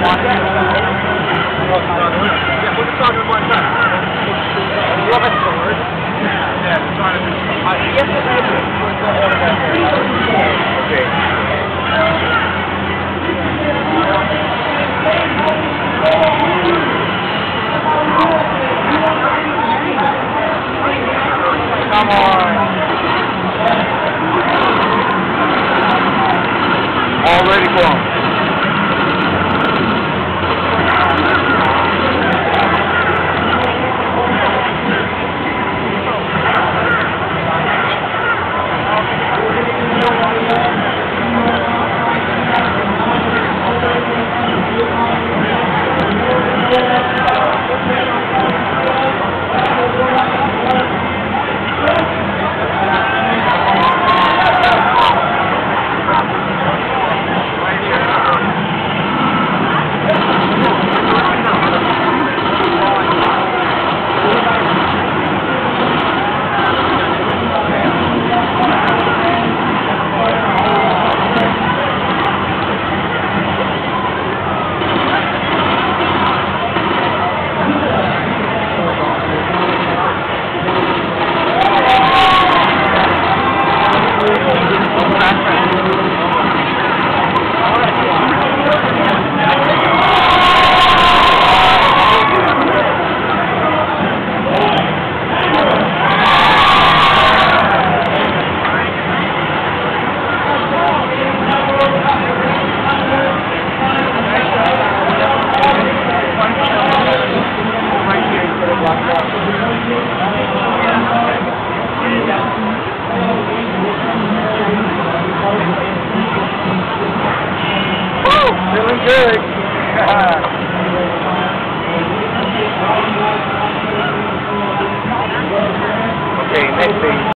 one. Good.